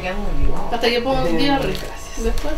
te quedan muy bien. Hasta que pongo Eh, diarrea. Gracias. Después.